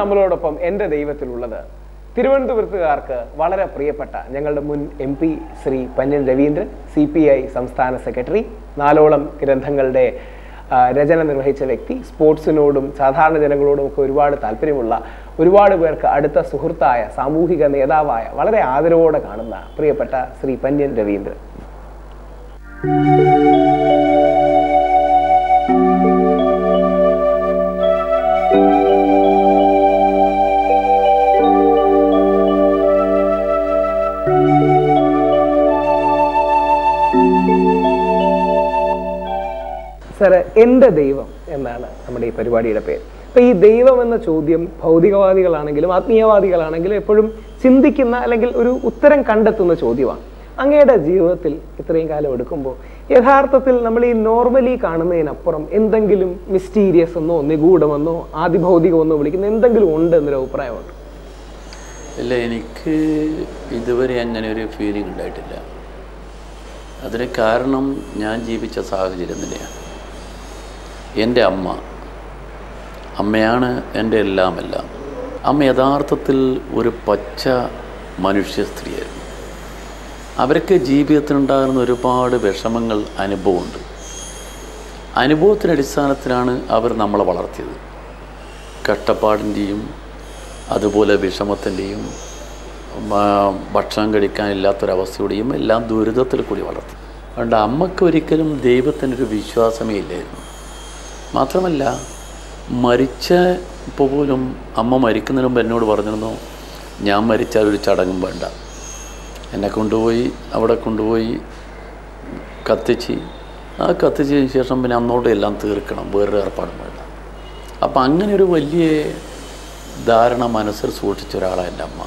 നമ്മളോടൊപ്പം എന്റെ ദൈവത്തിലുള്ളത്. തിരുവനന്തപുരത്തുകാർക്ക് വളരെ പ്രിയപ്പെട്ട ഞങ്ങളുടെ മുൻ M P Shri Pannyan Raveendran C P I സംസ്ഥാന സെക്രട്ടറി നാലോളം ഗ്രന്ഥങ്ങളുടെ രചന നിർവഹിച്ച വ്യക്തി സ്പോർട്സിനോടും സാധാരണ ജനങ്ങളോടും ഒക്കെ ഒരുപാട് താല്പര്യമുള്ള ഒരുപാട് പേർക്ക് അടുത്ത സുഹൃത്തായ സാമൂഹിക നേതാവായ വളരെ ആദരവോടെ കാണുന്ന പ്രിയപ്പെട്ട ശ്രീ പന്യൻ രവീന്ദ്രൻ. എന്റെ ദൈവം എന്നാണ് നമ്മുടെ ഈ പരിപാടിയുടെ പേര്. അപ്പൊ ഈ ദൈവം എന്ന ചോദ്യം ഭൗതികവാദികളാണെങ്കിലും ആത്മീയവാദികളാണെങ്കിലും എപ്പോഴും ചിന്തിക്കുന്ന അല്ലെങ്കിൽ ഒരു ഉത്തരം കണ്ടെത്തുന്ന ചോദ്യമാണ്. അങ്ങയുടെ ജീവിതത്തിൽ ഇത്രയും കാലം എടുക്കുമ്പോൾ യഥാർത്ഥത്തിൽ നമ്മൾ ഈ നോർമലി കാണുന്നതിനപ്പുറം എന്തെങ്കിലും മിസ്റ്റീരിയസ് എന്നോ നിഗൂഢമെന്നോ ആദിഭൗതികമെന്നോ വിളിക്കുന്ന എന്തെങ്കിലും ഉണ്ട് എന്നൊരു അഭിപ്രായമുണ്ട്? ഇല്ല എനിക്ക് ഇതുവരെ അങ്ങനെ ഒരു ഫീലിംഗ് ഉണ്ടായിട്ടില്ല. അതിന് കാരണം ഞാൻ ജീവിച്ച സാഹചര്യം തന്നെയാണ്. എന്റെ അമ്മ. അമ്മയാണ് എന്റെ എല്ലാം എല്ലാം അമ്മ യഥാർത്ഥത്തിൽ ഒരു പച്ച മനുഷ്യ സ്ത്രീയായിരുന്നു. അവർക്ക് ജീവിതത്തിനുണ്ടാകുന്ന ഒരുപാട് വിഷമങ്ങൾ അനുഭവമുണ്ട്. അനുഭവത്തിന്റെ അടിസ്ഥാനത്തിലാണ് അവർ നമ്മളെ വളർത്തിയത്. കഷ്ടപ്പാടിന്റെയും അതുപോലെ വിഷമത്തിന്റെയും ഭക്ഷണം കഴിക്കാനില്ലാത്തൊരവസ്ഥയുടെയും എല്ലാം ദുരിതത്തിൽ കൂടി വളർത്തി. അതുകൊണ്ട് അമ്മയ്ക്ക് ഒരിക്കലും ദൈവത്തിന്റെ ഒരു വിശ്വാസമേ ഇല്ലായിരുന്നു. മാത്രമല്ല മരിച്ച ഇപ്പോൾ പോലും അമ്മ മരിക്കുന്നതിന് മുമ്പ് എന്നോട് പറഞ്ഞിരുന്നു ഞാൻ മരിച്ചാൽ ഒരു ചടങ്ങും വേണ്ട. എന്നെ കൊണ്ടുപോയി അവിടെ കൊണ്ടുപോയി കത്തിച്ച്. ആ കത്തിച്ചതിന് ശേഷം പിന്നെ അന്നോട്ട് എല്ലാം തീർക്കണം വേറൊരു ഏർപ്പാടും വേണ്ട. അപ്പം അങ്ങനെ ഒരു വലിയ ധാരണ മനസ്സിൽ സൂക്ഷിച്ച ഒരാളാണ് എന്റെ അമ്മ.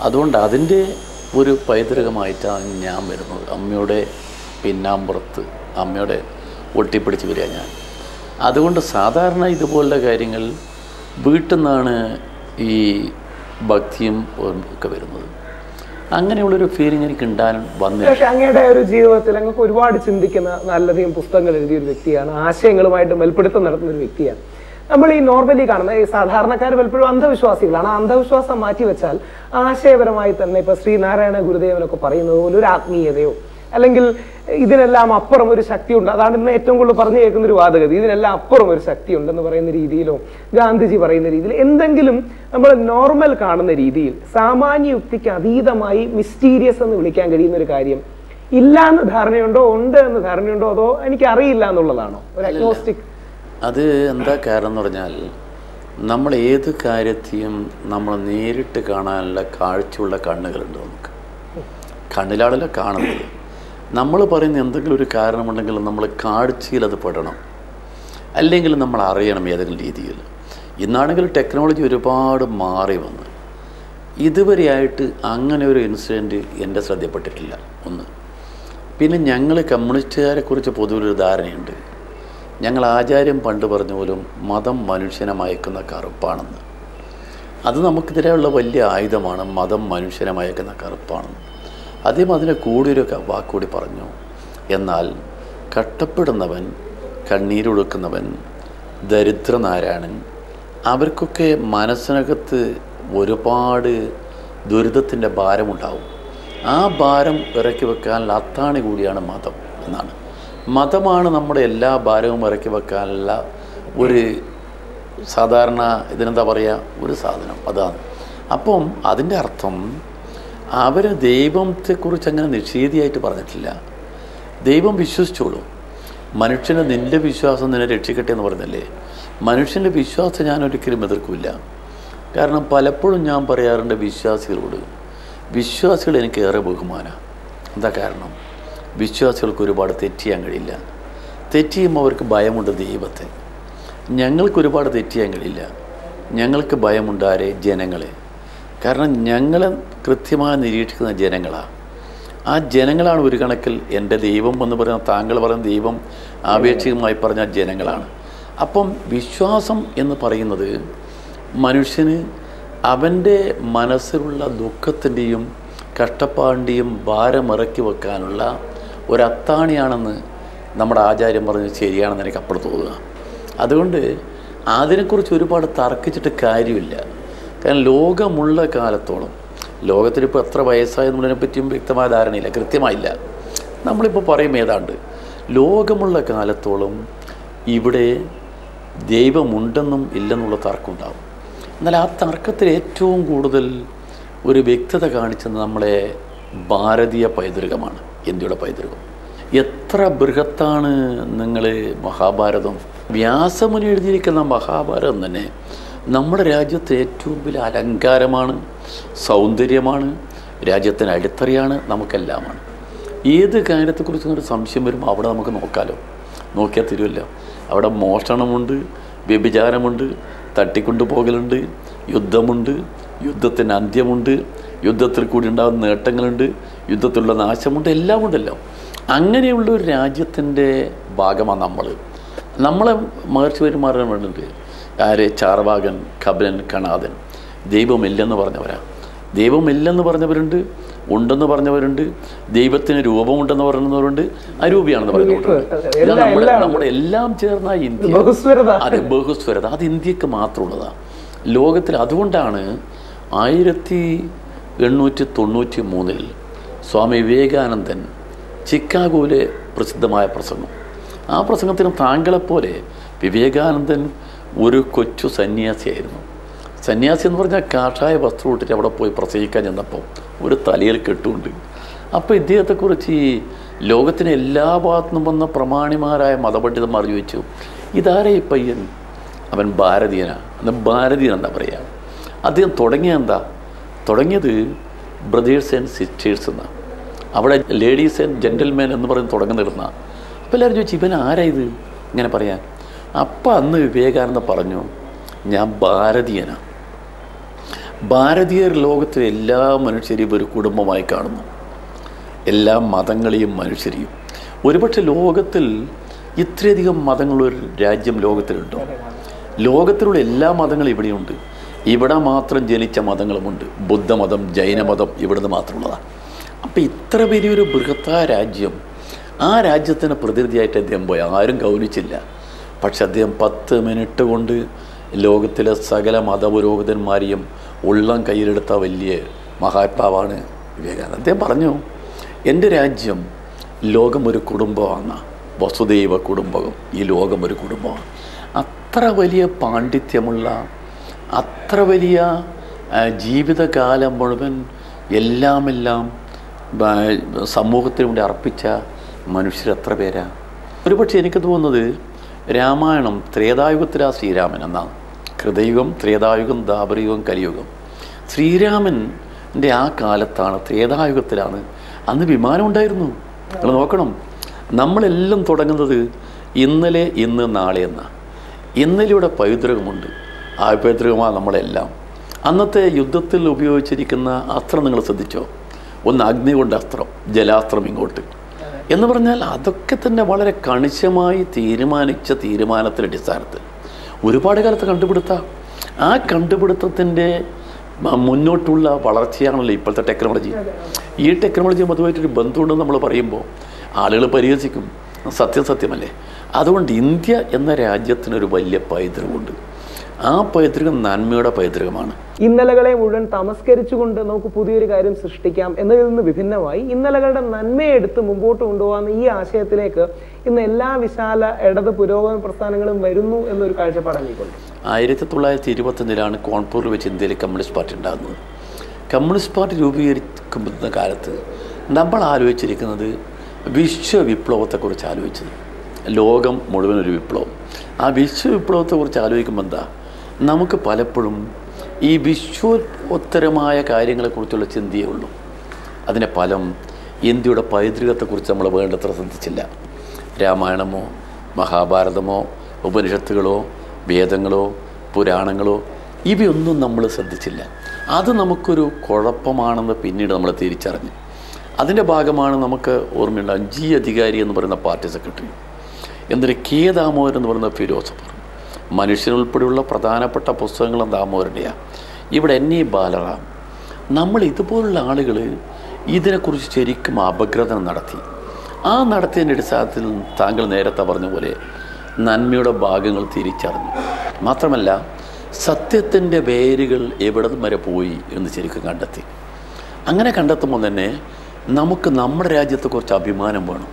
അതുകൊണ്ട് അതിന്റെ ഒരു പൈതൃകമായിട്ടാണ് ഞാൻ വരുന്നത്. അമ്മയുടെ പിന്നാമ്പുറത്ത് അമ്മയുടെ ഒട്ടിപ്പിടിച്ച് വരിക ഞാൻ. അതുകൊണ്ട് സാധാരണ ഇതുപോലുള്ള കാര്യങ്ങൾ വീട്ടിൽ നിന്നാണ് ഈ ഭക്തിയും ഒക്കെ വരുന്നത്. അങ്ങനെയുള്ളൊരു ഫീലിംഗ് എനിക്ക് ഉണ്ടാകാൻ വന്നില്ല പക്ഷേ അങ്ങയുടെ ഒരു ജീവിതത്തിൽ അങ്ങക്ക് ഒരുപാട് ചിന്തിക്കുന്ന നല്ലധികം പുസ്തകങ്ങൾ എഴുതിയ ഒരു വ്യക്തിയാണ് ആശയങ്ങളുമായിട്ട് മേൽപ്പിടുത്തം നടത്തുന്ന ഒരു വ്യക്തിയാണ്. നമ്മൾ ഈ നോർമലി കാണുന്ന ഈ സാധാരണക്കാർ പലപ്പോഴും അന്ധവിശ്വാസികളാണ്. ആ അന്ധവിശ്വാസം മാറ്റിവെച്ചാൽ ആശയപരമായി തന്നെ ഇപ്പൊ ശ്രീനാരായണ ഗുരുദേവനൊക്കെ പറയുന്നത് പോലെ ഒരു ആത്മീയതയോ അല്ലെങ്കിൽ ഇതിനെല്ലാം അപ്പുറം ഒരു ശക്തിയുണ്ട്. അതാണ് ഇന്ന് ഏറ്റവും കൂടുതൽ പറഞ്ഞു കേൾക്കുന്ന ഒരു വാദഗതി. ഇതിനെല്ലാം അപ്പുറം ഒരു ശക്തി ഉണ്ടെന്ന് പറയുന്ന രീതിയിലോ ഗാന്ധിജി പറയുന്ന രീതിയിൽ എന്തെങ്കിലും നമ്മൾ നോർമൽ കാണുന്ന രീതിയിൽ സാമാന്യ യുക്തിക്ക് അതീതമായി മിസ്റ്റീരിയസ് എന്ന് വിളിക്കാൻ കഴിയുന്ന ഒരു കാര്യം ഇല്ല എന്ന് ധാരണയുണ്ടോ ഉണ്ട് എന്ന് ധാരണയുണ്ടോ അതോ എനിക്ക് അറിയില്ല എന്നുള്ളതാണോ? ഒരു അഗ്നോസ്റ്റിക് അത് എന്താ കാരണം എന്ന് പറഞ്ഞാൽ നമ്മൾ ഏത് കാര്യത്തെയും നമ്മൾ നേരിട്ട് കാണാനുള്ള കാഴ്ചയുള്ള കണ്ണുകളുണ്ട് നമുക്ക്. കണ്ണിലാണല്ലോ കാണുന്നത്. നമ്മൾ പറയുന്ന എന്തെങ്കിലും ഒരു കാരണമുണ്ടെങ്കിൽ നമ്മൾ കാഴ്ചയിൽ അത് പെടണം. അല്ലെങ്കിൽ നമ്മൾ അറിയണം ഏതെങ്കിലും രീതിയിൽ. ഇന്നാണെങ്കിൽ ടെക്നോളജി ഒരുപാട് മാറി വന്നു. ഇതുവരെയായിട്ട് അങ്ങനെ ഒരു ഇൻസിഡന്റ് എന്റെ ശ്രദ്ധപ്പെട്ടിട്ടില്ല ഒന്ന്. പിന്നെ ഞങ്ങൾ കമ്മ്യൂണിസ്റ്റുകാരെ കുറിച്ച് പൊതുവൊരു ധാരണയുണ്ട്. ഞങ്ങൾ ആചാര്യം പണ്ട് പറഞ്ഞ പോലും മതം മനുഷ്യനെ മയക്കുന്ന കറുപ്പാണെന്ന്. അത് നമുക്കെതിരെയുള്ള വലിയ ആയുധമാണ് മതം മനുഷ്യനെ മയക്കുന്ന കറുപ്പാണെന്ന്. അദ്ദേഹം അതിനെ കൂടിയൊരു വാക്കുകൂടി പറഞ്ഞു. എന്നാൽ കട്ടപ്പെടുന്നവൻ കണ്ണീരൊടുക്കുന്നവൻ ദരിദ്രനാരായണൻ അവർക്കൊക്കെ മനസ്സിനകത്ത് ഒരുപാട് ദുരിതത്തിന്റെ ഭാരമുണ്ടാവും. ആ ഭാരം ഇറക്കി വെക്കാനുള്ള അത്താണി കൂടിയാണ് മതം എന്നാണ്. മതമാണ് നമ്മുടെ എല്ലാ ഭാരവും ഇറക്കി വെക്കാനുള്ള ഒരു സാധാരണ ഇതിനെന്താ പറയുക? ഒരു സാധനം. അതാണ്. അപ്പം അതിന്റെ അർത്ഥം അവർ ദൈവത്തെക്കുറിച്ച് അങ്ങനെ നിഷേധിയായിട്ട് പറഞ്ഞിട്ടില്ല. ദൈവം വിശ്വസിച്ചോളൂ. മനുഷ്യന് നിന്റെ വിശ്വാസം നിന്നെ രക്ഷിക്കട്ടെ എന്ന് പറഞ്ഞല്ലേ? മനുഷ്യന്റെ വിശ്വാസം ഞാൻ ഒരിക്കലും എതിർക്കില്ല. കാരണം പലപ്പോഴും ഞാൻ പറയാറുണ്ട് വിശ്വാസികളോട് വിശ്വാസികൾ എനിക്ക് ഏറെ ബഹുമാനമാണ് എന്താ കാരണം? വിശ്വാസികൾക്ക് ഒരുപാട് തെറ്റ് ചെയ്യാൻ കഴിയില്ല. തെറ്റ് ചെയ്യുമ്പോൾ അവർക്ക് ഭയമുണ്ട് ദൈവത്തെ. ഞങ്ങൾക്ക് ഒരുപാട് തെറ്റ് ചെയ്യാൻ കഴിയില്ല. ഞങ്ങൾക്ക് ഭയമുണ്ടാരെ ജനങ്ങളെ. കാരണം ഞങ്ങൾ കൃത്യമായി നിരീക്ഷിക്കുന്ന ജനങ്ങളാണ് ആ ജനങ്ങളാണ് ഒരു കണക്കിൽ എന്റെ ദൈവം എന്ന് പറയുന്ന താങ്കൾ പറയുന്ന ദൈവം ആപേക്ഷികമായി പറഞ്ഞ ജനങ്ങളാണ്. അപ്പം വിശ്വാസം എന്ന് പറയുന്നത് മനുഷ്യന് അവന്റെ മനസ്സിലുള്ള ദുഃഖത്തിന്റെയും കഷ്ടപ്പാടിന്റെയും ഭാരമിറക്കി വെക്കാനുള്ള ഒരു നമ്മുടെ ആചാര്യം പറഞ്ഞത് ശരിയാണെന്ന് എനിക്ക് അപ്പോൾ തോന്നുക. അതുകൊണ്ട് അതിനെക്കുറിച്ച് ഒരുപാട് തർക്കിച്ചിട്ട് കാര്യമില്ല. കാരണം ലോകമുള്ള കാലത്തോളം ലോകത്തിനിപ്പോൾ എത്ര വയസ്സായെന്നുള്ളതിനെ പറ്റിയും വ്യക്തമായ ധാരണയില്ല കൃത്യമായില്ല. നമ്മളിപ്പോൾ പറയും ഏതാണ്ട് ലോകമുള്ള കാലത്തോളം ഇവിടെ ദൈവമുണ്ടെന്നും ഇല്ലെന്നുള്ള തർക്കമുണ്ടാവും. എന്നാൽ ആ തർക്കത്തിൽ ഏറ്റവും കൂടുതൽ ഒരു വ്യക്തത കാണിച്ചത് നമ്മളെ ഭാരതീയ പൈതൃകമാണ് ഇന്ത്യയുടെ പൈതൃകം. എത്ര ബൃഹത്താണ് നിങ്ങൾ മഹാഭാരതം? വ്യാസമുനി എഴുതിയിരിക്കുന്ന മഹാഭാരതം തന്നെ നമ്മുടെ രാജ്യത്തെ ഏറ്റവും വലിയ അലങ്കാരമാണ് സൗന്ദര്യമാണ് രാജ്യത്തിന് അടിത്തറയാണ് നമുക്കെല്ലാമാണ്. ഏത് കാര്യത്തെക്കുറിച്ച് ഒരു സംശയം വരുമ്പോൾ അവിടെ നമുക്ക് നോക്കാലോ. നോക്കിയാൽ തരുമല്ലോ അവിടെ മോഷണമുണ്ട് വ്യഭിചാരമുണ്ട് തട്ടിക്കൊണ്ടുപോകലുണ്ട് യുദ്ധമുണ്ട് യുദ്ധത്തിന് അന്ത്യമുണ്ട് യുദ്ധത്തിൽ കൂടി ഉണ്ടാകുന്ന നേട്ടങ്ങളുണ്ട് യുദ്ധത്തിലുള്ള നാശമുണ്ട് എല്ലാം ഉണ്ടല്ലോ. അങ്ങനെയുള്ള ഒരു രാജ്യത്തിന്റെ ഭാഗമാണ് നമ്മൾ നമ്മളെ മഹർഷി പെരുമാറാൻ വേണ്ടിയിട്ട് ആര് ചാർവാകൻ കപിലൻ കണാദൻ ദൈവമില്ലെന്ന് പറഞ്ഞവരാ. ദൈവമില്ലെന്ന് പറഞ്ഞവരുണ്ട് ഉണ്ടെന്ന് പറഞ്ഞവരുണ്ട് ദൈവത്തിന് രൂപമുണ്ടെന്ന് പറയുന്നവരുണ്ട് അരൂപിയാണെന്ന് പറയുന്നവരുണ്ട് നമ്മുടെ എല്ലാം നമ്മുടെ എല്ലാം ചേർന്ന ഇന്ത്യ. അത് ബഹുസ്വരത. അത് ഇന്ത്യയ്ക്ക് മാത്രമുള്ളതാണ് ലോകത്തിൽ അതുകൊണ്ടാണ് ആയിരത്തി എണ്ണൂറ്റി തൊണ്ണൂറ്റി മൂന്നിൽ സ്വാമി വിവേകാനന്ദൻ ചിക്കാഗോയിലെ പ്രസിദ്ധമായ പ്രസംഗം. ആ പ്രസംഗത്തിന് താങ്കളെപ്പോലെ വിവേകാനന്ദൻ ഒരു കൊച്ചു സന്യാസിയായിരുന്നു. സന്യാസി എന്ന് പറഞ്ഞാൽ കാഷായ വസ്ത്രം ഇട്ടിട്ട് അവിടെ പോയി പ്രസംഗിക്കാൻ ചെന്നപ്പോൾ ഒരു തലയിൽ കെട്ടുണ്ട് അപ്പോൾ ഇദ്ദേഹത്തെക്കുറിച്ച് ഈ ലോകത്തിന് എല്ലാ ഭാഗത്തുനിന്നും വന്ന പ്രമാണിമാരായ മതപണ്ഡിതന്മാർ ചോദിച്ചു ഇതാരേ ഈ പയ്യൻ? അവൻ ഭാരതീയനാണ് അന്ന് ഭാരതീയൻ എന്താ പറയുക. അദ്ദേഹം തുടങ്ങിയ എന്താ? തുടങ്ങിയത് ബ്രദേഴ്സ് ആൻഡ് സിസ്റ്റേഴ്സ് എന്നാണ് അവിടെ ലേഡീസ് ആൻഡ് ജെന്റിൽമാൻ എന്ന് പറഞ്ഞ് തുടങ്ങുന്നിരുന്ന അപ്പോൾ എല്ലാവരും ചോദിച്ചു ഇവൻ ആരാ ഇത്? ഇങ്ങനെ പറയാൻ. അപ്പം അന്ന് വിവേകാനന്ദ പറഞ്ഞു ഞാൻ ഭാരതീയനാണ് ഭാരതീയർ ലോകത്തിലെ എല്ലാ മനുഷ്യരെയും ഒരു കുടുംബമായി കാണുന്നു. എല്ലാ മതങ്ങളെയും മനുഷ്യരെയും. ഒരുപക്ഷെ ലോകത്തിൽ ഇത്രയധികം മതങ്ങളൊരു രാജ്യം ലോകത്തിലുണ്ടോ? ലോകത്തിലുള്ള എല്ലാ മതങ്ങളും ഇവിടെയുണ്ട്. ഇവിടെ മാത്രം ജനിച്ച മതങ്ങളുമുണ്ട്. ബുദ്ധമതം ജൈനമതം ഇവിടുന്ന് മാത്രമുള്ളതാണ് അപ്പം ഇത്ര വലിയൊരു ബൃഹത്താ രാജ്യം ആ രാജ്യത്തിന് പ്രതിനിധിയായിട്ട് അദ്ദേഹം പോയി. ആരും ഗൗനിച്ചില്ല. പക്ഷെ അദ്ദേഹം പത്ത് മിനിറ്റ് കൊണ്ട് ലോകത്തിലെ സകല മതപുരോഹിതന്മാരെയും ഉള്ളം കയ്യിലെടുത്ത വലിയ മഹാത്മാവാണ് വിവേകാനന്ദൻ. അദ്ദേഹം പറഞ്ഞു എന്റെ രാജ്യം ലോകം ഒരു കുടുംബമാണ് വസുദൈവ കുടുംബം ഈ ലോകം ഒരു കുടുംബമാണ്. അത്ര വലിയ പാണ്ഡിത്യമുള്ള അത്ര വലിയ ജീവിതകാലം മുഴുവൻ എല്ലാമെല്ലാം സമൂഹത്തിന് വേണ്ടി അർപ്പിച്ച മനുഷ്യർ എത്ര പേരാ. ഒരുപക്ഷെ എനിക്ക് തോന്നുന്നത് രാമായണം ത്രേതായുഗത്തിലാ ശ്രീരാമൻ എന്നാണ് കൃതയുഗം ത്രേതായുഗം ദാപരയുഗം കലിയുഗം. ശ്രീരാമന്റെ ആ കാലത്താണ് ത്രേതായുഗത്തിലാണ് അന്ന് വിമാനം ഉണ്ടായിരുന്നു. നിങ്ങൾ നോക്കണം. നമ്മളെല്ലാം തുടങ്ങുന്നത് ഇന്നലെ ഇന്ന് നാളെ എന്നാണ് ഇന്നലെയുടെ പൈതൃകമുണ്ട്. ആ പൈതൃകമാണ് നമ്മളെല്ലാം. അന്നത്തെ യുദ്ധത്തിൽ ഉപയോഗിച്ചിരിക്കുന്ന അസ്ത്രം നിങ്ങൾ ശ്രദ്ധിച്ചോ? ഒന്ന് അഗ്നി കൊണ്ട് അസ്ത്രം ജലാസ്ത്രം ഇങ്ങോട്ട്. എന്ന് പറഞ്ഞാൽ അതൊക്കെ തന്നെ വളരെ കണിശമായി തീരുമാനിച്ച തീരുമാനത്തിന്റെ അടിസ്ഥാനത്തിൽ. ഒരുപാട് കാലത്ത് കണ്ടുപിടുത്താം ആ കണ്ടുപിടുത്തത്തിന്റെ മുന്നോട്ടുള്ള വളർച്ചയാണല്ലോ ഇപ്പോഴത്തെ ടെക്നോളജി. ഈ ടെക്നോളജി അതുമായിട്ടൊരു ബന്ധമുണ്ടെന്ന് നമ്മൾ പറയുമ്പോൾ ആളുകൾ പരിഹസിക്കും. സത്യം സത്യമല്ലേ? അതുകൊണ്ട് ഇന്ത്യ എന്ന രാജ്യത്തിനൊരു വലിയ പൈതൃകമുണ്ട്. ആ പൈതൃകം നന്മയുടെ പൈതൃകമാണ്. ഇന്നലകളെ മുഴുവൻ തമസ്കരിച്ചുകൊണ്ട് നമുക്ക് പുതിയൊരു കാര്യം സൃഷ്ടിക്കാം എന്നതിൽ നിന്ന് വിഭിന്നമായി ഇന്നലകളുടെ നന്മയെടുത്ത് മുമ്പോട്ട് കൊണ്ടുപോകാവുന്ന ഈ ആശയത്തിലേക്ക് ഇന്ന് എല്ലാ വിശാല ഇടത് പുരോഗമന പ്രസ്ഥാനങ്ങളും വരുന്നു എന്നൊരു കാഴ്ചപ്പാടാണ് ആയിരത്തി തൊള്ളായിരത്തി ഇരുപത്തൊന്നിലാണ് കോൺപൂരിൽ വെച്ച് ഇന്ത്യയിൽ കമ്മ്യൂണിസ്റ്റ് പാർട്ടി ഉണ്ടാകുന്നത്. കമ്മ്യൂണിസ്റ്റ് പാർട്ടി രൂപീകരിക്കുന്ന കാലത്ത് നമ്മൾ ആലോചിച്ചിരിക്കുന്നത് വിശ്വവിപ്ലവത്തെക്കുറിച്ച് ആലോചിച്ചത്. ലോകം മുഴുവൻ ഒരു വിപ്ലവം. ആ വിശ്വവിപ്ലവത്തെക്കുറിച്ച് ആലോചിക്കുമ്പോൾ എന്താ? നമുക്ക് പലപ്പോഴും ഈ വിശ്വോത്തരമായ കാര്യങ്ങളെക്കുറിച്ചുള്ള ചിന്തയേ ഉള്ളൂ. അതിന്റെ ഫലം ഇന്ത്യയുടെ പൈതൃകത്തെക്കുറിച്ച് നമ്മൾ വേണ്ടത്ര ശ്രദ്ധിച്ചില്ല. രാമായണമോ മഹാഭാരതമോ ഉപനിഷത്തുകളോ വേദങ്ങളോ പുരാണങ്ങളോ ഇവയൊന്നും നമ്മൾ ശ്രദ്ധിച്ചില്ല. അത് നമുക്കൊരു കുഴപ്പമാണെന്ന് പിന്നീട് നമ്മൾ തിരിച്ചറിഞ്ഞു. അതിന്റെ ഭാഗമാണ് നമുക്ക് ഓർമ്മയുണ്ടാകും ജി അധികാരി എന്ന് പറയുന്ന പാർട്ടി സെക്രട്ടറി. എന്നൊരു കെ എന്ന് പറയുന്ന ഫിലോസഫർ. മനുഷ്യനുൾപ്പെടെയുള്ള പ്രധാനപ്പെട്ട പുസ്തകങ്ങളും ദാമോദരന്റെയാണ് ഇവിടെ എൻ ബാലറാം നമ്മൾ ഇതുപോലുള്ള ആളുകൾ ഇതിനെക്കുറിച്ച് ശരിക്കും അപഗ്രഥനം നടത്തി. ആ നടത്തിയതിന്റെ അടിസ്ഥാനത്തിൽ താങ്കൾ നേരത്തെ പറഞ്ഞ പോലെ നന്മയുടെ ഭാഗങ്ങൾ തിരിച്ചറിഞ്ഞു. മാത്രമല്ല സത്യത്തിന്റെ വേരുകൾ എവിടെ വരെ പോയി എന്ന് ശരിക്കും കണ്ടെത്തി. അങ്ങനെ കണ്ടെത്തുമ്പോൾ തന്നെ നമുക്ക് നമ്മുടെ രാജ്യത്തെ കുറച്ച് അഭിമാനം വേണം.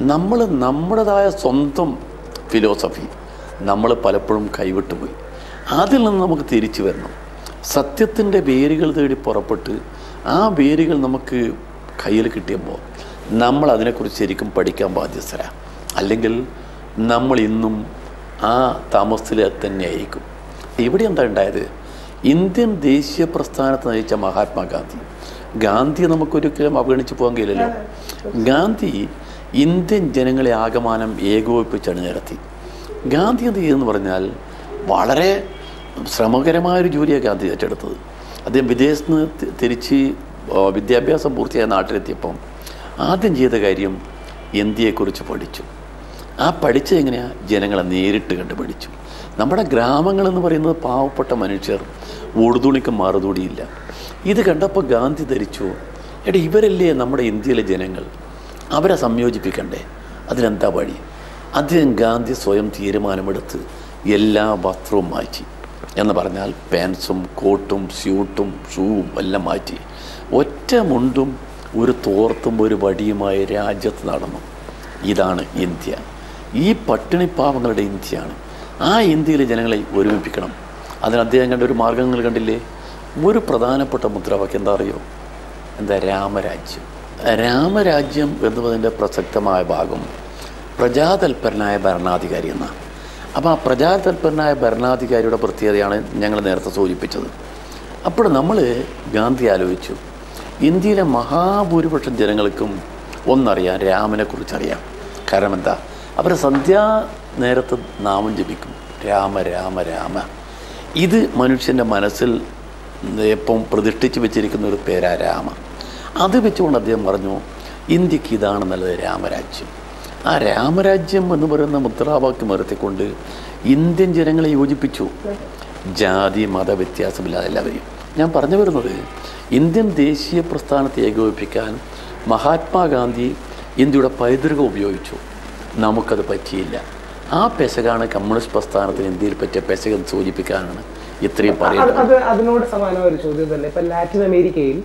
നമ്മൾ നമ്മുടേതായ സ്വന്തം ഫിലോസഫി നമ്മൾ പലപ്പോഴും കൈവിട്ടു പോയി അതിൽ നിന്ന് നമുക്ക് തിരിച്ചു വരണം. സത്യത്തിന്റെ വേരുകൾ തേടി പുറപ്പെട്ട് ആ വേരുകൾ നമുക്ക് കയ്യിൽ കിട്ടിയപ്പോൾ നമ്മൾ അതിനെക്കുറിച്ച് ശരിക്കും പഠിക്കാൻ ബാധ്യസ്ഥരാണ് അല്ലെങ്കിൽ നമ്മൾ ഇന്നും ആ താമസത്തിൽ തന്നെയായിരിക്കും. ഇവിടെ എന്താ ഉണ്ടായത്? ഇന്ത്യൻ ദേശീയ പ്രസ്ഥാനത്ത് നയിച്ച മഹാത്മാഗാന്ധി ഗാന്ധി. നമുക്കൊരിക്കലും അവഗണിച്ച് പോകാൻ കഴിയില്ലല്ലോ. ഗാന്ധി ഇന്ത്യൻ ജനങ്ങളെ ആകമാനം ഏകോപിപ്പിച്ചാണ് അണിനിരത്തി. ഗാന്ധി എന്ത് ചെയ്തെന്ന് പറഞ്ഞാൽ വളരെ ശ്രമകരമായൊരു ജോലിയാണ് ഗാന്ധി ഏറ്റെടുത്തത്. അദ്ദേഹം വിദേശത്ത് നിന്ന് തിരിച്ച് വിദ്യാഭ്യാസം പൂർത്തിയായ നാട്ടിലെത്തിയപ്പം ആദ്യം ചെയ്ത കാര്യം ഇന്ത്യയെക്കുറിച്ച് പഠിച്ചു. ആ പഠിച്ചത് എങ്ങനെയാണ് ജനങ്ങളെ നേരിട്ട് കണ്ട് പഠിച്ചു. നമ്മുടെ ഗ്രാമങ്ങളെന്ന് പറയുന്നത് പാവപ്പെട്ട മനുഷ്യർ ഓടുതുണിക്ക് മറുതുണിയില്ല. ഇത് കണ്ടപ്പോൾ ഗാന്ധി ധരിച്ചു എടാ ഇവരല്ലേ നമ്മുടെ ഇന്ത്യയിലെ ജനങ്ങൾ? അവരെ സംയോജിപ്പിക്കണ്ടേ? അതിനെന്താ വഴി? അദ്ദേഹം ഗാന്ധി സ്വയം തീരുമാനമെടുത്ത് എല്ലാ വസ്ത്രവും മാറ്റി. എന്ന് പറഞ്ഞാൽ പാൻസും കോട്ടും സ്യൂട്ടും ഷൂവും എല്ലാം മാറ്റി. ഒറ്റ മുണ്ടും ഒരു തോർത്തും ഒരു വടിയുമായി രാജ്യത്ത് നടന്നു. ഇതാണ് ഇന്ത്യ. ഈ പട്ടിണിപ്പാവങ്ങളുടെ ഇന്ത്യയാണ്. ആ ഇന്ത്യയിലെ ജനങ്ങളെ ഒരുമിപ്പിക്കണം. അതിന് അദ്ദേഹം കണ്ട ഒരു മാർഗങ്ങൾ കണ്ടില്ലേ? ഒരു പ്രധാനപ്പെട്ട മുദ്രാവാക്യം എന്താ അറിയോ? എന്താ? രാമരാജ്യം. രാമരാജ്യം എന്നതിന്റെ പ്രസക്തമായ ഭാഗം പ്രജാതൽപരനായ ഭരണാധികാരി എന്നാണ് അപ്പോൾ ആ പ്രജാതൽപരനായ ഭരണാധികാരിയുടെ പ്രത്യേകതയാണ് ഞങ്ങൾ നേരത്തെ സൂചിപ്പിച്ചത്. അപ്പോൾ നമ്മൾ ഗാന്ധി ആലോചിച്ചു ഇന്ത്യയിലെ മഹാഭൂരിപക്ഷം ജനങ്ങൾക്കും ഒന്നറിയാം രാമനെക്കുറിച്ചറിയാം കാരണം എന്താ? അവർ സന്ധ്യാ നേരത്ത് നാമം ജപിക്കും. രാമ രാമ രാമ. ഇത് മനുഷ്യന്റെ മനസ്സിൽ എപ്പം പ്രതിഷ്ഠിച്ച് വെച്ചിരിക്കുന്ന ഒരു പേരാ രാമ. അത് വെച്ചുകൊണ്ട് അദ്ദേഹം പറഞ്ഞു ഇന്ത്യയ്ക്ക് ഇതാണ് നല്ലത് രാമരാജ്യം. ആ രാമരാജ്യം എന്ന് പറയുന്ന മുദ്രാവാക്യം ഉയർത്തിക്കൊണ്ട് ഇന്ത്യൻ ജനങ്ങളെ യോജിപ്പിച്ചു. ജാതി മത വ്യത്യാസമില്ലാതെ എല്ലാവരെയും. ഞാൻ പറഞ്ഞു വരുന്നത് ഇന്ത്യൻ ദേശീയ പ്രസ്ഥാനത്തെ ഏകോപിപ്പിക്കാൻ മഹാത്മാഗാന്ധി ഇന്ത്യയുടെ പൈതൃകം ഉപയോഗിച്ചു. നമുക്കത് പറ്റിയില്ല. ആ പെശകാണ് കമ്മ്യൂണിസ്റ്റ് പ്രസ്ഥാനത്തിന് ഇന്ത്യയിൽ പറ്റിയ പെശകൾ സൂചിപ്പിക്കാനാണ് ഇത്രയും പറയുന്നത്. അത് അതിനോട് സമാനമായ ഒരു ചോദ്യം തന്നെ. ഇപ്പൊ ലാറ്റിൻ അമേരിക്കയിൽ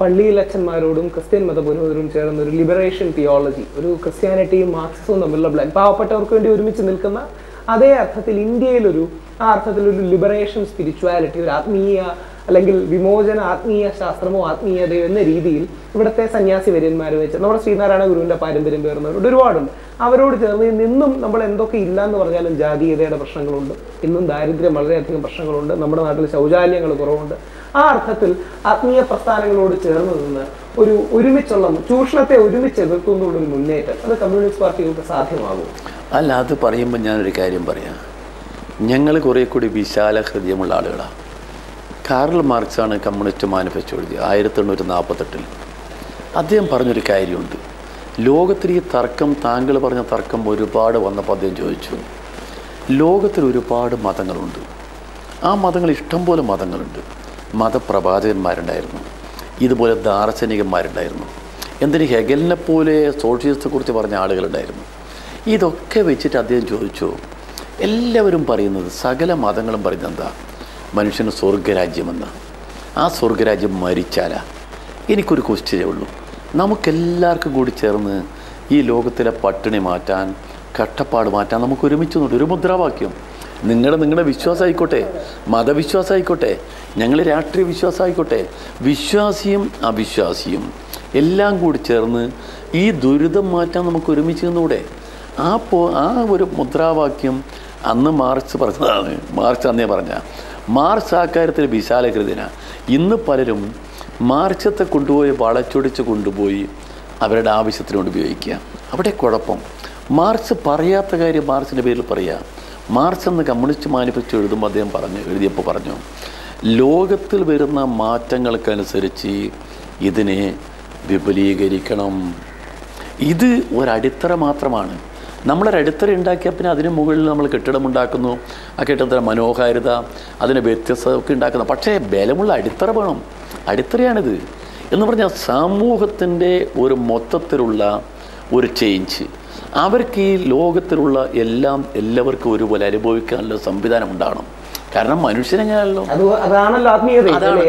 പള്ളിയിലച്ചന്മാരോടും ക്രിസ്ത്യൻ മതപുരോഹിതരും ചേർന്ന ഒരു ലിബറേഷൻ തിയോളജി ഒരു ക്രിസ്ത്യാനിറ്റിയും മാർക്സിസവും തമ്മിലുള്ള ബ്ലഡ് പാവപ്പെട്ടവർക്ക് വേണ്ടി ഒരുമിച്ച് നിൽക്കുന്ന അതേ അർത്ഥത്തിൽ ഇന്ത്യയിലൊരു ആ അർത്ഥത്തിൽ ഒരു ലിബറേഷൻ സ്പിരിച്വാലിറ്റി ഒരു ആത്മീയ അല്ലെങ്കിൽ വിമോചന ആത്മീയ ശാസ്ത്രമോ ആത്മീയതയോ എന്ന രീതിയിൽ ഇവിടുത്തെ സന്യാസി വര്യന്മാർ വെച്ച് നമ്മുടെ ശ്രീനാരായണ ഗുരുവിന്റെ പാരമ്പര്യം പേർന്നവരോട് ഒരുപാടുണ്ട്. അവരോട് ചേർന്ന് നിന്നും നമ്മൾ എന്തൊക്കെ ഇല്ല എന്ന് പറഞ്ഞാലും ജാതീയതയുടെ പ്രശ്നങ്ങളുണ്ട്. ഇന്നും ദാരിദ്ര്യം വളരെയധികം പ്രശ്നങ്ങളുണ്ട്. നമ്മുടെ നാട്ടിൽ ശൗചാലയങ്ങൾ കുറവുണ്ട്. ആ അർത്ഥത്തിൽ ആത്മീയ പ്രസ്ഥാനങ്ങളോട് ചേർന്ന് നിന്ന് ഒരു ഒരുമിച്ചുള്ള ചൂഷണത്തെ ഒരുമിച്ച് എതിർത്തുകൊണ്ടുള്ള ഒരു മുന്നേറ്റം അത് കമ്മ്യൂണിസ്റ്റ് പാർട്ടികൾക്ക് സാധ്യമാകും. അല്ല അത് പറയുമ്പോൾ ഞാനൊരു കാര്യം പറയാം. ഞങ്ങൾ കുറേ കൂടി വിശാല ഹൃദയമുള്ള ആളുകളാണ്. കാർൽ മാർക്സാണ് കമ്മ്യൂണിസ്റ്റ് മാനിഫെസ്റ്റോ എഴുതിയത് ആയിരത്തി എണ്ണൂറ്റി നാൽപ്പത്തെട്ടിൽ അദ്ദേഹം പറഞ്ഞൊരു കാര്യമുണ്ട്. ലോകത്തിൽ ഈ തർക്കം താങ്കൾ പറഞ്ഞ തർക്കം ഒരുപാട് വന്നപ്പോൾ അദ്ദേഹം ചോദിച്ചു ലോകത്തിൽ ഒരുപാട് മതങ്ങളുണ്ട്. ആ മതങ്ങൾ ഇഷ്ടംപോലെ മതങ്ങളുണ്ട്. മതപ്രവാചകന്മാരുണ്ടായിരുന്നു. ഇതുപോലെ ദാർശനികന്മാരുണ്ടായിരുന്നു. എന്തിന് ഹെഗലിനെ പോലെ സോഷ്യലിസ്റ്റെ കുറിച്ച് പറഞ്ഞ ആളുകളുണ്ടായിരുന്നു. ഇതൊക്കെ വെച്ചിട്ട് അദ്ദേഹം ചോദിച്ചു എല്ലാവരും പറയുന്നത് സകല മതങ്ങളും പറയുന്നത് എന്താ? മനുഷ്യന് സ്വർഗരാജ്യമെന്ന് ആ സ്വർഗരാജ്യം മരിച്ചാലാ. എനിക്കൊരു ക്വസ്റ്റ്യനേ ഉള്ളൂ. നമുക്കെല്ലാവർക്കും കൂടി ചേർന്ന് ഈ ലോകത്തിലെ പട്ടിണി മാറ്റാൻ കട്ടപ്പാട് മാറ്റാൻ നമുക്ക് ഒരുമിച്ച് നോട്ട്. ഒരു മുദ്രാവാക്യം. നിങ്ങളുടെ നിങ്ങളുടെ വിശ്വാസം ആയിക്കോട്ടെ മതവിശ്വാസം ആയിക്കോട്ടെ ഞങ്ങൾ രാഷ്ട്രീയ വിശ്വാസം ആയിക്കോട്ടെ വിശ്വാസിയും അവിശ്വാസിയും എല്ലാം കൂടി ചേർന്ന് ഈ ദുരിതം മാറ്റാൻ നമുക്ക് ഒരുമിച്ച് നിന്നൂടെ. ആ പോ ആ ഒരു മുദ്രാവാക്യം അന്ന് മാർച്ച് പറഞ്ഞതാണ്. മാർച്ച് അന്നേ പറഞ്ഞ. മാർക്സ് ആ കാര്യത്തിൽ വിശാലകൃതിന. ഇന്ന് പലരും മാർച്ചത്തെ കൊണ്ടുപോയി വളച്ചൊടിച്ച് കൊണ്ടുപോയി അവരുടെ ആവശ്യത്തിന് കൊണ്ട് ഉപയോഗിക്കുക. അവിടെ കുഴപ്പം. മാർച്ച് പറയാത്ത കാര്യം മാർച്ചിന്റെ പേരിൽ പറയുക മാർച്ച് എന്ന് കമ്മ്യൂണിസ്റ്റ് മാനിഫെസ്റ്റോ എഴുതുമ്പോൾ അദ്ദേഹം പറഞ്ഞു എഴുതിയപ്പോൾ പറഞ്ഞു ലോകത്തിൽ വരുന്ന മാറ്റങ്ങൾക്കനുസരിച്ച് ഇതിനെ വിപുലീകരിക്കണം. ഇത് ഒരടിത്തറ മാത്രമാണ്. നമ്മളൊരടിത്തറ ഉണ്ടാക്കിയാൽ പിന്നെ അതിന് മുകളിൽ നമ്മൾ കെട്ടിടം ഉണ്ടാക്കുന്നു. ആ കെട്ടിടത്തിന്റെ മനോഹാരിത അതിന് വ്യത്യസ്തത ഉണ്ടാക്കുന്നു. പക്ഷേ ബലമുള്ള അടിത്തറ വേണം. അടിത്തറയാണിത്. എന്ന് പറഞ്ഞാൽ സമൂഹത്തിന്റെ ഒരു മൊത്തത്തിലുള്ള ഒരു ചേഞ്ച് അവർക്ക് ഈ ലോകത്തിലുള്ള എല്ലാം എല്ലാവർക്കും ഒരുപോലെ അനുഭവിക്കാനുള്ള സംവിധാനം ഉണ്ടാകണം കാരണം മനുഷ്യനെങ്ങനെയല്ലോ അത് തന്നെ-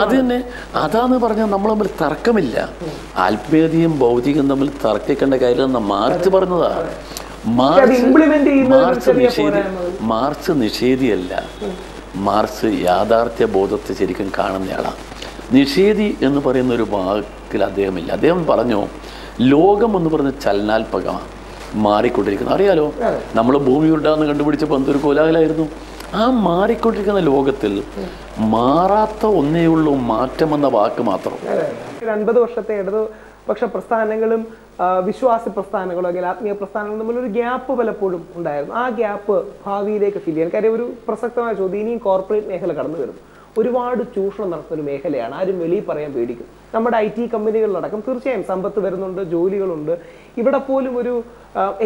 അത് തന്നെ. അതാന്ന് പറഞ്ഞാൽ നമ്മൾ തമ്മിൽ തർക്കമില്ല. ആത്മീയതയും ഭൗതികം തമ്മിൽ തർക്കിക്കേണ്ട കാര്യം മാർച്ച് പറഞ്ഞതാണ് മാർച്ച് നിഷേധി. മാർച്ച് നിഷേധിയല്ല. മാർച്ച് യാഥാർത്ഥ്യ ബോധത്തെ ശരിക്കും കാണുന്നയാളാണ് നിഷേധി എന്ന് പറയുന്ന ഒരു വാക്കിൽ അദ്ദേഹമില്ല. അദ്ദേഹം പറഞ്ഞു ലോകം എന്ന് പറഞ്ഞ ചലനാത്മകമാണ് മാറിക്കൊണ്ടിരിക്കുന്നത് അറിയാലോ നമ്മൾ ഭൂമി ഉണ്ടാകുന്ന കണ്ടുപിടിച്ചപ്പോൾ എന്തൊരു കോലാഹലായിരുന്നു ആ മാറിക്കൊണ്ടിരിക്കുന്ന ലോകത്തിൽ മാറാത്ത ഒന്നേ ഉള്ളൂ മാറ്റം എന്ന വാക്ക് മാത്രം. അൻപത് വർഷത്തെ ഇടതു പക്ഷ പ്രസ്ഥാനങ്ങളും വിശ്വാസ പ്രസ്ഥാനങ്ങളും അല്ലെങ്കിൽ ആത്മീയ പ്രസ്ഥാനങ്ങളും തമ്മിൽ ഒരു ഗ്യാപ്പ് പലപ്പോഴും ഉണ്ടായിരുന്നു. ആ ഗ്യാപ്പ് ഭാവിയിലേക്ക് ഫിൽ ചെയ്യാൻ. കാര്യം ഒരു പ്രസക്തമായ ചോദ്യം ഇനിയും കോർപ്പറേറ്റ് മേഖല കടന്നു വരുന്നു. ഒരുപാട് ചൂഷണം നടത്തുന്ന ഒരു മേഖലയാണ്. ആരും വെളിയിൽ പറയാൻ പേടിക്കും. നമ്മുടെ ഐ ടി കമ്പനികളിലടക്കം തീർച്ചയായും സമ്പത്ത് വരുന്നുണ്ട് ജോലികളുണ്ട്. ഇവിടെ പോലും ഒരു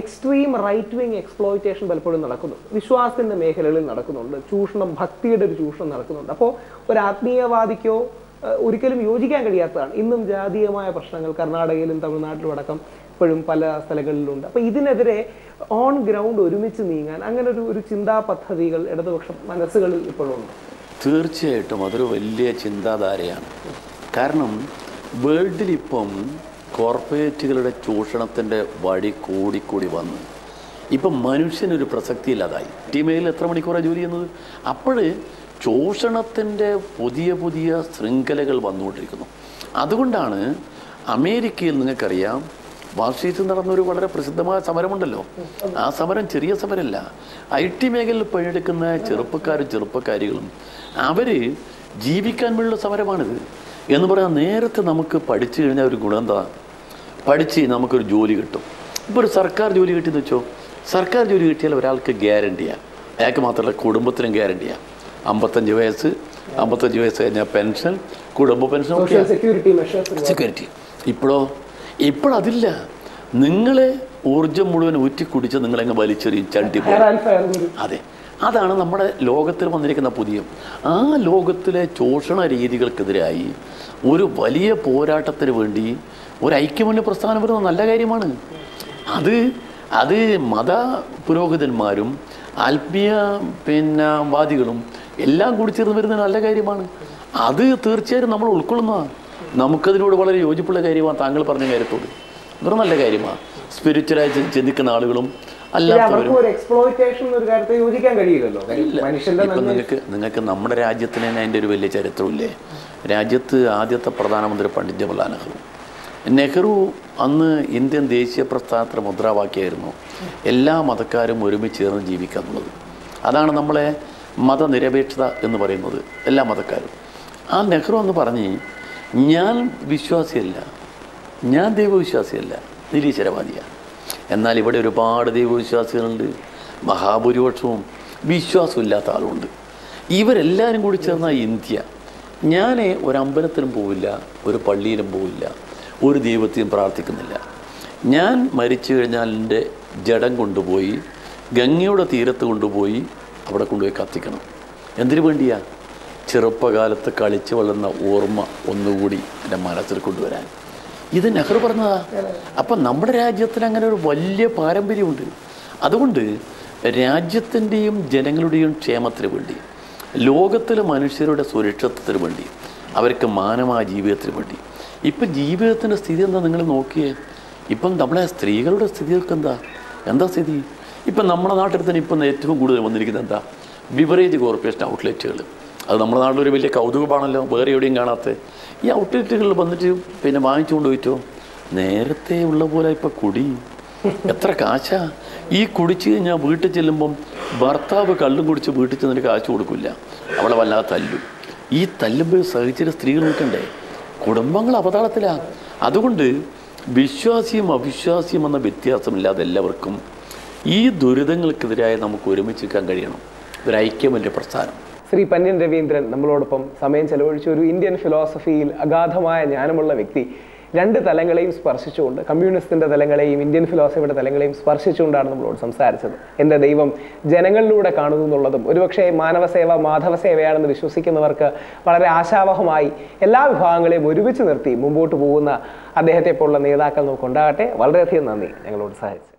എക്സ്ട്രീം റൈറ്റ് വിങ് എക്സ്പ്ലോയിറ്റേഷൻ പലപ്പോഴും നടക്കുന്നു. വിശ്വാസത്തിന്റെ മേഖലകളിൽ നടക്കുന്നുണ്ട്. ചൂഷണം ഭക്തിയുടെ ഒരു ചൂഷണം നടക്കുന്നുണ്ട്. അപ്പോൾ ഒരു ആത്മീയവാദിക്കോ ഒരിക്കലും യോജിക്കാൻ കഴിയാത്തതാണ്. ഇന്നും ജാതീയമായ പ്രശ്നങ്ങൾ കർണാടകയിലും തമിഴ്നാട്ടിലും അടക്കം ഇപ്പോഴും പല സ്ഥലങ്ങളിലുണ്ട്. അപ്പോൾ ഇതിനെതിരെ ഓൺ ഗ്രൗണ്ട് ഒരുമിച്ച് നീങ്ങാൻ അങ്ങനെ ഒരു ഒരു ചിന്താ പദ്ധതികൾ ഇടതുപക്ഷ മനസ്സുകളിൽ ഇപ്പോഴും ഉണ്ട് തീർച്ചയായിട്ടും അതൊരു വലിയ ചിന്താധാരയാണ്. കാരണം വേൾഡിലിപ്പം കോർപ്പറേറ്റുകളുടെ ചൂഷണത്തിന്റെ വഴി കൂടിക്കൂടി വന്നു. ഇപ്പം മനുഷ്യനൊരു പ്രസക്തിയില്ലാതായി. ടീമേയിൽ എത്ര മണിക്കൂറാണ് ജോലി ചെയ്യുന്നത്? അപ്പോൾ ചൂഷണത്തിന്റെ പുതിയ പുതിയ ശൃംഖലകൾ വന്നുകൊണ്ടിരിക്കുന്നു. അതുകൊണ്ടാണ് അമേരിക്കയിൽ നിങ്ങൾക്കറിയാം വാർഷികത്തിൽ നടന്നൊരു വളരെ പ്രസിദ്ധമായ സമരമുണ്ടല്ലോ. ആ സമരം ചെറിയ സമരമല്ല ഐ ടി മേഖലയിൽ പണിയെടുക്കുന്ന ചെറുപ്പക്കാരും ചെറുപ്പക്കാരികളും അവർ ജീവിക്കാൻ വേണ്ടിയുള്ള സമരമാണിത്. എന്ന് പറയാൻ നേരത്തെ നമുക്ക് പഠിച്ചു കഴിഞ്ഞാൽ ഒരു ഗുണം എന്താ? പഠിച്ച് നമുക്കൊരു ജോലി കിട്ടും. ഇപ്പോൾ ഒരു സർക്കാർ ജോലി കിട്ടിയെന്ന് വെച്ചോ? സർക്കാർ ജോലി കിട്ടിയാൽ ഒരാൾക്ക് ഗ്യാരണ്ടിയാണ് അയാൾക്ക് മാത്രമല്ല കുടുംബത്തിനും ഗ്യാരണ്ടിയാണ് അമ്പത്തഞ്ച് വയസ്സ് അമ്പത്തഞ്ച് വയസ്സ് കഴിഞ്ഞാൽ പെൻഷൻ കുടുംബ പെൻഷൻ സെക്യൂരിറ്റി ഇപ്പോഴോ ഇപ്പോഴതില്ല. നിങ്ങളെ ഊർജം മുഴുവൻ ഊറ്റി കുടിച്ച് നിങ്ങളെങ്ങ് വലിച്ചെറിയും ചണ്ടി അതെ. അതാണ് നമ്മുടെ ലോകത്തിൽ വന്നിരിക്കുന്ന പുതിയ. ആ ലോകത്തിലെ ചൂഷണ രീതികൾക്കെതിരായി ഒരു വലിയ പോരാട്ടത്തിന് വേണ്ടി ഒരു ഐക്യമന്യ പ്രസ്ഥാനം വരുന്നത് നല്ല കാര്യമാണ്. അത് അത് മത പുരോഹിതന്മാരും ആത്മീയ പിന്നെ വാദികളും എല്ലാം കൂടി ചേർന്ന് വരുന്നത് നല്ല കാര്യമാണ്. അത് തീർച്ചയായും നമ്മൾ ഉൾക്കൊള്ളുന്നതാണ്. നമുക്കതിനോട് വളരെ യോജിപ്പുള്ള കാര്യമാണ് താങ്കൾ പറഞ്ഞ കാര്യത്തോട്. ഇതൊരു നല്ല കാര്യമാണ്. സ്പിരിച്വലായി ചിന്തിക്കുന്ന ആളുകളും നിങ്ങൾക്ക് നിങ്ങൾക്ക് നമ്മുടെ രാജ്യത്തിന് തന്നെ അതിന്റെ ഒരു വലിയ ചരിത്രമില്ലേ? രാജ്യത്ത് ആദ്യത്തെ പ്രധാനമന്ത്രി പണ്ഡിറ്റ് ജവഹർലാൽ നെഹ്റു. നെഹ്റു അന്ന് ഇന്ത്യൻ ദേശീയ പ്രസ്ഥാനത്തിന്റെ മുദ്രാവാക്യമായിരുന്നു എല്ലാ മതക്കാരും ഒരുമിച്ച് ചേർന്ന് ജീവിക്കുക എന്നുള്ളത്. അതാണ് നമ്മളെ മതനിരപേക്ഷത എന്ന് പറയുന്നത് എല്ലാ മതക്കാരും. ആ നെഹ്റു എന്ന് പറഞ്ഞ് ഞാൻ വിശ്വാസിയല്ല. ഞാൻ ദൈവവിശ്വാസിയല്ല. നിരീശ്വരവാദിയാണ്. എന്നാൽ ഇവിടെ ഒരുപാട് ദൈവവിശ്വാസികളുണ്ട്. മഹാഭൂരിപക്ഷവും വിശ്വാസമില്ലാത്ത ആളുണ്ട്. ഇവരെല്ലാവരും കൂടി ചേർന്ന ഇന്ത്യ. ഞാൻ ഒരു അമ്പലത്തിലും പോവില്ല ഒരു പള്ളിയിലും പോവില്ല ഒരു ദൈവത്തെയും പ്രാർത്ഥിക്കുന്നില്ല. ഞാൻ മരിച്ചു കഴിഞ്ഞാൽ എന്റെ ജഡം കൊണ്ടുപോയി ഗംഗയുടെ തീരത്ത് കൊണ്ടുപോയി അവിടെ കൊണ്ടുപോയി കത്തിക്കണം. എന്തിനു വേണ്ടിയാ? ചെറുപ്പകാലത്ത് കളിച്ച് വളർന്ന ഓർമ്മ ഒന്നുകൂടി എന്റെ മനസ്സിൽ കൊണ്ടുവരാൻ. ഇത് നെഹ്റു പറഞ്ഞതാ. അപ്പം നമ്മുടെ രാജ്യത്തിന് അങ്ങനെ ഒരു വലിയ പാരമ്പര്യമുണ്ട്. അതുകൊണ്ട് രാജ്യത്തിന്റെയും ജനങ്ങളുടെയും ക്ഷേമത്തിന് വേണ്ടി ലോകത്തിലെ മനുഷ്യരുടെ സുരക്ഷിതത്വത്തിന് വേണ്ടി അവർക്ക് മാനമായ ജീവിതത്തിന് വേണ്ടി. ഇപ്പം ജീവിതത്തിന്റെ സ്ഥിതി എന്താ നിങ്ങൾ നോക്കിയേ? ഇപ്പം നമ്മളെ സ്ത്രീകളുടെ സ്ഥിതികൾക്ക് എന്താ? എന്താ സ്ഥിതി? ഇപ്പം നമ്മുടെ നാട്ടിൽ തന്നെ ഇപ്പം ഏറ്റവും കൂടുതൽ വന്നിരിക്കുന്നത് എന്താ? ബിവറേജ് കോർപ്പറേഷൻ ഔട്ട്ലെറ്റുകൾ. അത് നമ്മുടെ നാട്ടിലൊരു വലിയ കൗതുകമാണല്ലോ. വേറെ എവിടെയും കാണാത്ത. ഈ ഔട്ട്ലെറ്റുകളിൽ വന്നിട്ട് പിന്നെ വാങ്ങിച്ചുകൊണ്ട് പോയിട്ടോ? നേരത്തെ ഉള്ള പോലെ ഇപ്പം കുടി. എത്ര കാശാ? ഈ കുടിച്ച് കഴിഞ്ഞാൽ വീട്ടിൽ ചെല്ലുമ്പം ഭർത്താവ് കള്ളും കുടിച്ച് വീട്ടിൽ ചെന്നിട്ട് കാശ് കൊടുക്കില്ല. അവളെ വല്ലാതെ തല്ലും. ഈ തല്ലുമ്പോൾ സഹിച്ചിട്ട് സ്ത്രീകൾ നിൽക്കണ്ടേ? കുടുംബങ്ങൾ അപതാളത്തിലാണ് അതുകൊണ്ട് വിശ്വാസിയും അവിശ്വാസിയും എന്ന വ്യത്യാസമില്ലാതെ എല്ലാവർക്കും ഈ ദുരിതങ്ങൾക്കെതിരായി നമുക്ക് ഒരുമിച്ച് നിൽക്കാൻ കഴിയണം. ഒരു ഐക്യമന്റെ പ്രസ്ഥാനം. ശ്രീ പന്യൻ രവീന്ദ്രൻ നമ്മളോടൊപ്പം സമയം ചെലവഴിച്ച ഒരു ഇന്ത്യൻ ഫിലോസഫിയിൽ അഗാധമായ ജ്ഞാനമുള്ള വ്യക്തി. രണ്ട് തലങ്ങളെയും സ്പർശിച്ചുകൊണ്ട് കമ്മ്യൂണിസ്റ്റിന്റെ തലങ്ങളെയും ഇന്ത്യൻ ഫിലോസഫിയുടെ തലങ്ങളെയും സ്പർശിച്ചുകൊണ്ടാണ് നമ്മളോട് സംസാരിച്ചത്. എന്റെ ദൈവം ജനങ്ങളിലൂടെ കാണുന്നു എന്നുള്ളതും ഒരുപക്ഷെ മാനവസേവ മാധവസേവയാണെന്ന് വിശ്വസിക്കുന്നവർക്ക് വളരെ ആശാവഹമായി എല്ലാ വിഭാഗങ്ങളെയും ഒരുമിച്ച് നിർത്തി മുമ്പോട്ട് പോകുന്ന അദ്ദേഹത്തെ പോലുള്ള നേതാക്കൾ നമുക്ക് ഉണ്ടാകട്ടെ വളരെയധികം നന്ദി ഞങ്ങളോട് സഹായിച്ചു